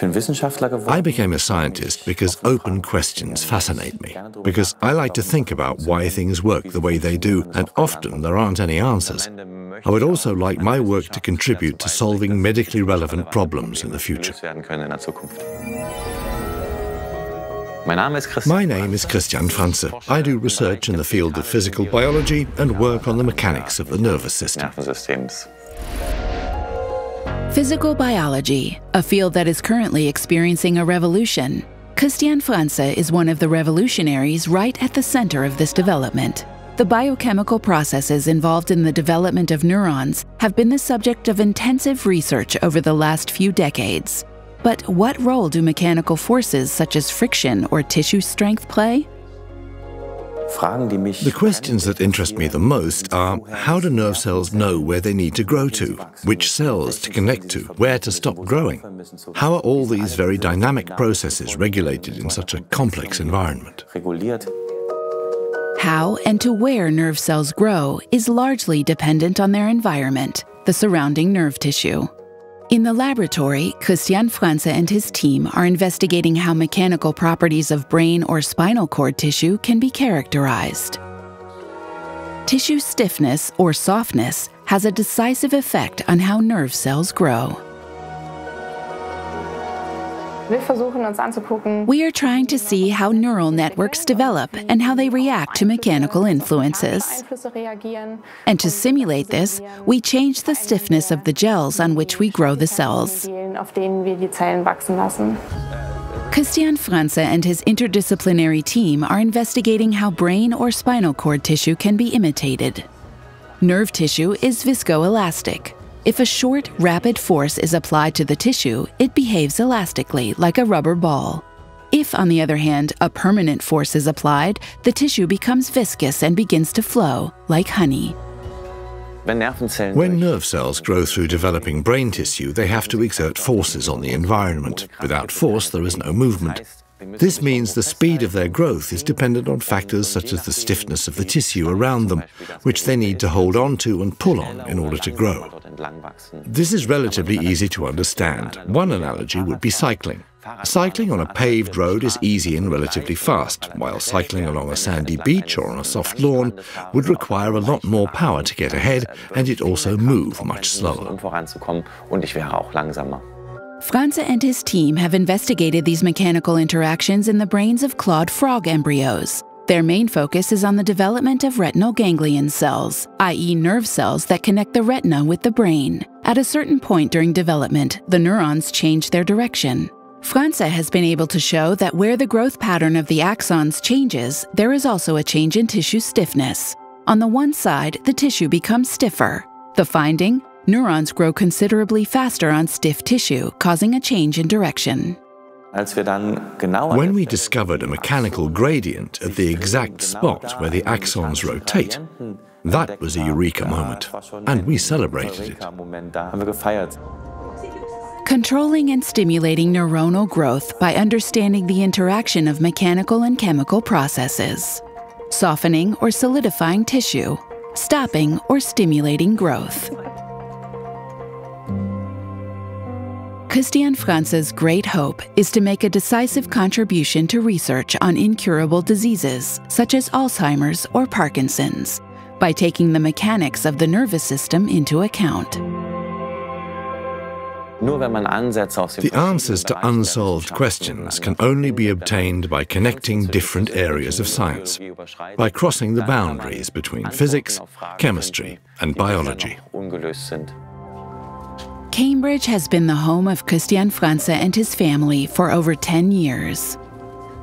I became a scientist because open questions fascinate me, because I like to think about why things work the way they do, and often there aren't any answers. I would also like my work to contribute to solving medically relevant problems in the future. My name is Kristian Franze. I do research in the field of physical biology and work on the mechanics of the nervous system. Physical biology, a field that is currently experiencing a revolution. Kristian Franze is one of the revolutionaries right at the center of this development. The biochemical processes involved in the development of neurons have been the subject of intensive research over the last few decades. But what role do mechanical forces such as friction or tissue strength play? The questions that interest me the most are how do nerve cells know where they need to grow to, which cells to connect to, where to stop growing? How are all these very dynamic processes regulated in such a complex environment? How and to where nerve cells grow is largely dependent on their environment, the surrounding nerve tissue. In the laboratory, Kristian Franze and his team are investigating how mechanical properties of brain or spinal cord tissue can be characterized. Tissue stiffness or softness has a decisive effect on how nerve cells grow. We are trying to see how neural networks develop and how they react to mechanical influences. And to simulate this, we change the stiffness of the gels on which we grow the cells. Kristian Franze and his interdisciplinary team are investigating how brain or spinal cord tissue can be imitated. Nerve tissue is viscoelastic, if a short, rapid force is applied to the tissue, it behaves elastically, like a rubber ball. If, on the other hand, a permanent force is applied, the tissue becomes viscous and begins to flow, like honey. When nerve cells grow through developing brain tissue, they have to exert forces on the environment. Without force, there is no movement. This means the speed of their growth is dependent on factors such as the stiffness of the tissue around them, which they need to hold on to and pull on in order to grow. This is relatively easy to understand. One analogy would be cycling. Cycling on a paved road is easy and relatively fast, while cycling along a sandy beach or on a soft lawn would require a lot more power to get ahead and it also move much slower. Franze and his team have investigated these mechanical interactions in the brains of clawed frog embryos. Their main focus is on the development of retinal ganglion cells, i.e., nerve cells that connect the retina with the brain. At a certain point during development, the neurons change their direction. Franze has been able to show that where the growth pattern of the axons changes, there is also a change in tissue stiffness. On the one side, the tissue becomes stiffer. The finding? Neurons grow considerably faster on stiff tissue, causing a change in direction. When we discovered a mechanical gradient at the exact spot where the axons rotate, that was a eureka moment, and we celebrated it. Controlling and stimulating neuronal growth by understanding the interaction of mechanical and chemical processes, softening or solidifying tissue, stopping or stimulating growth. Kristian Franze's great hope is to make a decisive contribution to research on incurable diseases such as Alzheimer's or Parkinson's by taking the mechanics of the nervous system into account. The answers to unsolved questions can only be obtained by connecting different areas of science, by crossing the boundaries between physics, chemistry, and biology. Cambridge has been the home of Kristian Franze and his family for over 10 years.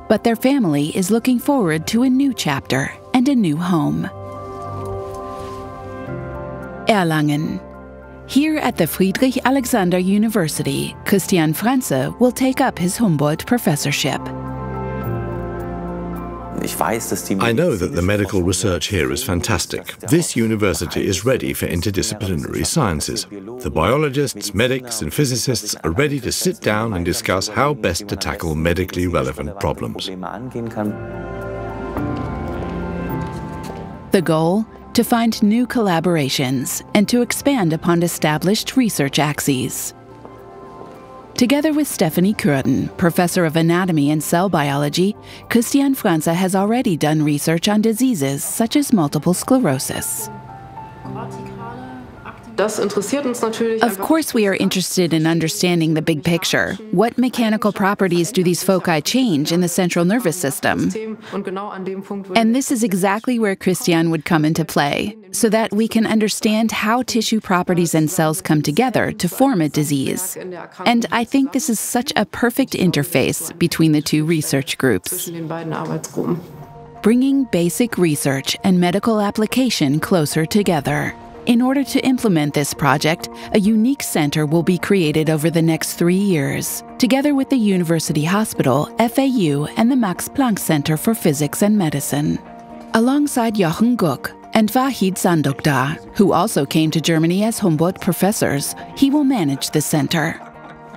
But their family is looking forward to a new chapter and a new home. Erlangen. Here at the Friedrich Alexander University, Kristian Franze will take up his Humboldt professorship. I know that the medical research here is fantastic. This university is ready for interdisciplinary sciences. The biologists, medics, and physicists are ready to sit down and discuss how best to tackle medically relevant problems. The goal? To find new collaborations and to expand upon established research axes. Together with Stefanie Kürten, professor of anatomy and cell biology, Kristian Franze has already done research on diseases such as multiple sclerosis. Of course, we are interested in understanding the big picture. What mechanical properties do these foci change in the central nervous system? And this is exactly where Kristian would come into play, so that we can understand how tissue properties and cells come together to form a disease. And I think this is such a perfect interface between the two research groups. Bringing basic research and medical application closer together. In order to implement this project, a unique center will be created over the next three years, together with the University Hospital, FAU, and the Max Planck Center for Physics and Medicine. Alongside Jochen Guck and Vahid Sandoghdar, who also came to Germany as Humboldt professors, he will manage the center.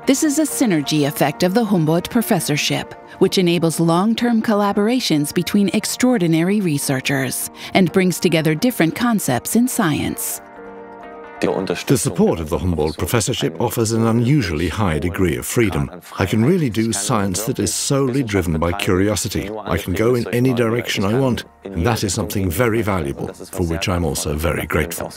This is a synergy effect of the Humboldt professorship, which enables long term collaborations between extraordinary researchers and brings together different concepts in science. The support of the Humboldt professorship offers an unusually high degree of freedom. I can really do science that is solely driven by curiosity. I can go in any direction I want, and that is something very valuable, for which I'm also very grateful.